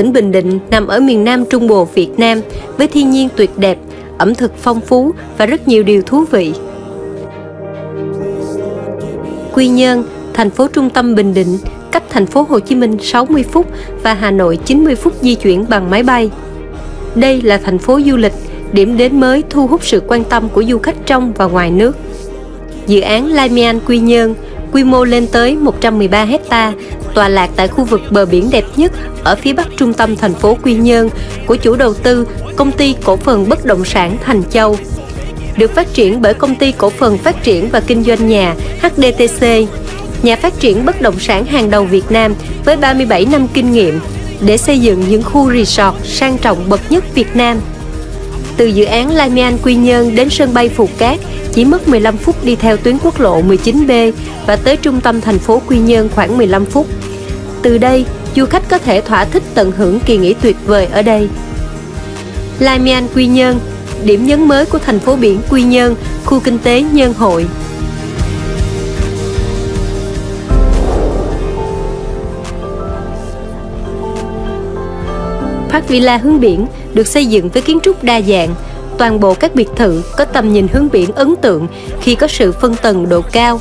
Tỉnh Bình Định nằm ở miền Nam Trung Bộ Việt Nam với thiên nhiên tuyệt đẹp, ẩm thực phong phú và rất nhiều điều thú vị. Quy Nhơn, thành phố trung tâm Bình Định, cách thành phố Hồ Chí Minh 60 phút và Hà Nội 90 phút di chuyển bằng máy bay. Đây là thành phố du lịch, điểm đến mới thu hút sự quan tâm của du khách trong và ngoài nước. Dự án Laimian Quy Nhơn quy mô lên tới 113 hecta, tọa lạc tại khu vực bờ biển đẹp nhất ở phía bắc trung tâm thành phố Quy Nhơn của chủ đầu tư công ty cổ phần bất động sản Thành Châu. Được phát triển bởi công ty cổ phần phát triển và kinh doanh nhà HDTC, nhà phát triển bất động sản hàng đầu Việt Nam với 37 năm kinh nghiệm để xây dựng những khu resort sang trọng bậc nhất Việt Nam. Từ dự án Lai Mian Quy Nhơn đến sân bay Phù Cát chỉ mất 15 phút đi theo tuyến quốc lộ 19B và tới trung tâm thành phố Quy Nhơn khoảng 15 phút. Từ đây, du khách có thể thỏa thích tận hưởng kỳ nghỉ tuyệt vời ở đây. Lai Mian Quy Nhơn, điểm nhấn mới của thành phố biển Quy Nhơn, khu kinh tế Nhân Hội. Park Villa hướng biển được xây dựng với kiến trúc đa dạng, toàn bộ các biệt thự có tầm nhìn hướng biển ấn tượng khi có sự phân tầng độ cao.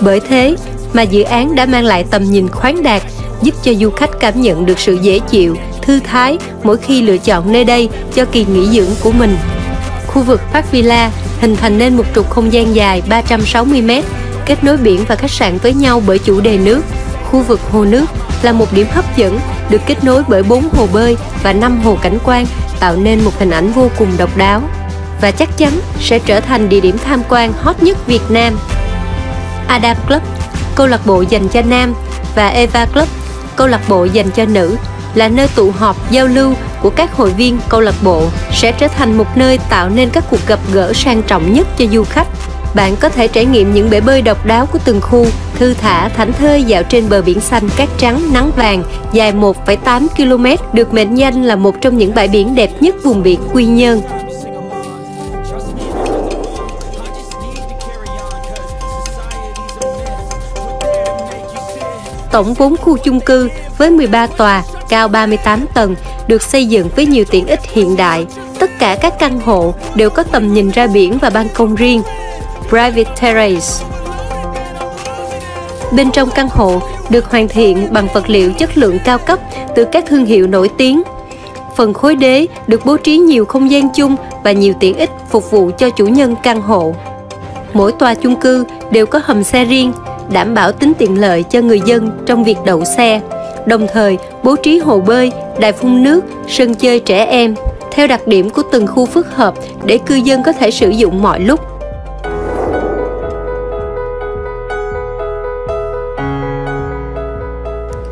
Bởi thế mà dự án đã mang lại tầm nhìn khoáng đạt, giúp cho du khách cảm nhận được sự dễ chịu, thư thái mỗi khi lựa chọn nơi đây cho kỳ nghỉ dưỡng của mình. Khu vực Park Villa hình thành nên một trục không gian dài 360 m, kết nối biển và khách sạn với nhau bởi chủ đề nước. Khu vực hồ nước là một điểm hấp dẫn được kết nối bởi 4 hồ bơi và 5 hồ cảnh quan tạo nên một hình ảnh vô cùng độc đáo và chắc chắn sẽ trở thành địa điểm tham quan hot nhất Việt Nam. Adam Club, câu lạc bộ dành cho nam và Eva Club, câu lạc bộ dành cho nữ là nơi tụ họp giao lưu của các hội viên câu lạc bộ sẽ trở thành một nơi tạo nên các cuộc gặp gỡ sang trọng nhất cho du khách bạn có thể trải nghiệm những bể bơi độc đáo của từng khu, thư thả thảnh thơi dạo trên bờ biển xanh cát trắng nắng vàng dài 1,8 km được mệnh danh là một trong những bãi biển đẹp nhất vùng biển Quy Nhơn. Tổng vốn khu chung cư với 13 tòa, cao 38 tầng, được xây dựng với nhiều tiện ích hiện đại. Tất cả các căn hộ đều có tầm nhìn ra biển và ban công riêng, Private Terrace. Bên trong căn hộ được hoàn thiện bằng vật liệu chất lượng cao cấp từ các thương hiệu nổi tiếng. Phần khối đế được bố trí nhiều không gian chung và nhiều tiện ích phục vụ cho chủ nhân căn hộ. Mỗi tòa chung cư đều có hầm xe riêng, đảm bảo tính tiện lợi cho người dân trong việc đậu xe, đồng thời bố trí hồ bơi, đài phun nước, sân chơi trẻ em theo đặc điểm của từng khu phức hợp để cư dân có thể sử dụng mọi lúc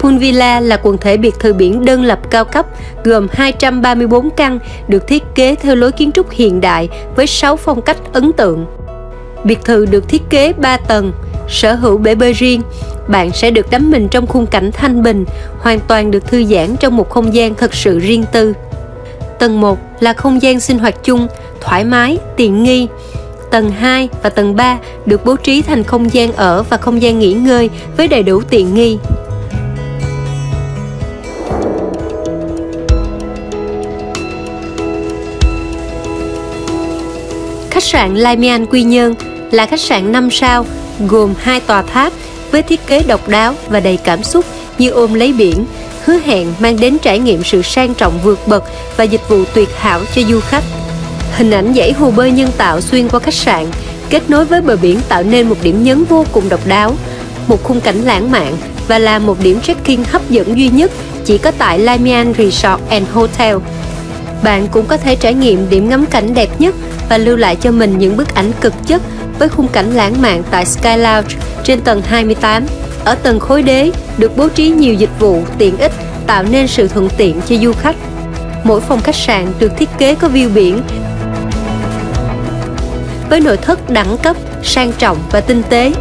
Pool Villa là quần thể biệt thự biển đơn lập cao cấp gồm 234 căn được thiết kế theo lối kiến trúc hiện đại với 6 phong cách ấn tượng. Biệt thự được thiết kế 3 tầng, sở hữu bể bơi riêng. Bạn sẽ được đắm mình trong khung cảnh thanh bình, hoàn toàn được thư giãn trong một không gian thật sự riêng tư. Tầng 1 là không gian sinh hoạt chung, thoải mái, tiện nghi. Tầng 2 và tầng 3 được bố trí thành không gian ở và không gian nghỉ ngơi với đầy đủ tiện nghi. Khách sạn Laimian Quy Nhơn là khách sạn 5 sao gồm hai tòa tháp với thiết kế độc đáo và đầy cảm xúc như ôm lấy biển, hứa hẹn mang đến trải nghiệm sự sang trọng vượt bậc và dịch vụ tuyệt hảo cho du khách. Hình ảnh dãy hồ bơi nhân tạo xuyên qua khách sạn, kết nối với bờ biển tạo nên một điểm nhấn vô cùng độc đáo, một khung cảnh lãng mạn và là một điểm check-in hấp dẫn duy nhất chỉ có tại Lamian Resort and Hotel. Bạn cũng có thể trải nghiệm điểm ngắm cảnh đẹp nhất và lưu lại cho mình những bức ảnh cực chất với khung cảnh lãng mạn tại Sky Lounge trên tầng 28. Ở tầng khối đế được bố trí nhiều dịch vụ tiện ích tạo nên sự thuận tiện cho du khách. Mỗi phòng khách sạn được thiết kế có view biển với nội thất đẳng cấp, sang trọng và tinh tế.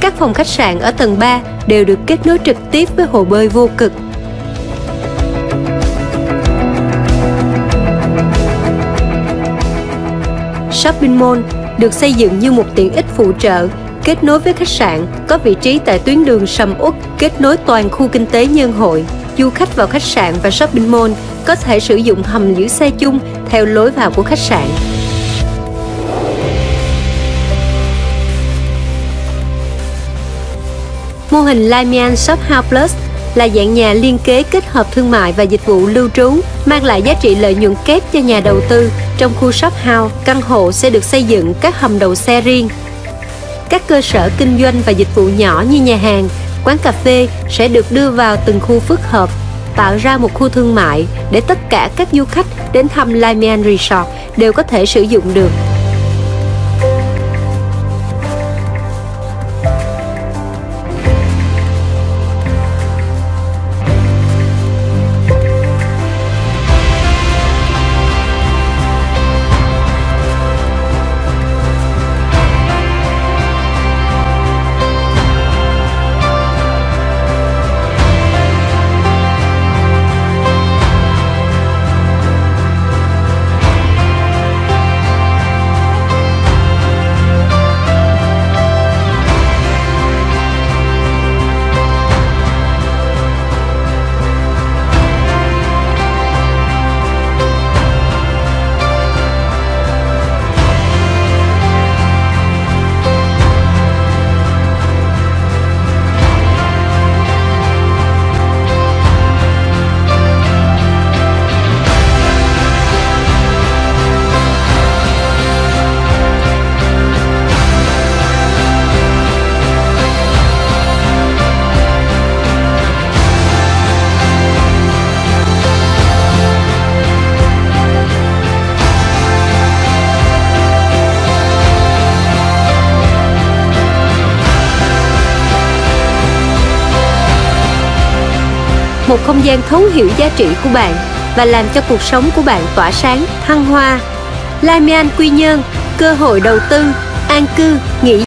Các phòng khách sạn ở tầng 3 đều được kết nối trực tiếp với hồ bơi vô cực Shopping Mall được xây dựng như một tiện ích phụ trợ, kết nối với khách sạn, có vị trí tại tuyến đường Sầm Uất, kết nối toàn khu kinh tế Nhân Hội. Du khách vào khách sạn và shopping mall có thể sử dụng hầm giữ xe chung theo lối vào của khách sạn. Mô hình Limian Shop House Plus là dạng nhà liên kế kết hợp thương mại và dịch vụ lưu trú, mang lại giá trị lợi nhuận kép cho nhà đầu tư. Trong khu shop house, căn hộ sẽ được xây dựng các hầm đậu xe riêng. Các cơ sở kinh doanh và dịch vụ nhỏ như nhà hàng, quán cà phê sẽ được đưa vào từng khu phức hợp, tạo ra một khu thương mại để tất cả các du khách đến thăm Limian Resort đều có thể sử dụng được. Một không gian thấu hiểu giá trị của bạn và làm cho cuộc sống của bạn tỏa sáng, thăng hoa. Lamian Quy Nhơn, cơ hội đầu tư, an cư, nghỉ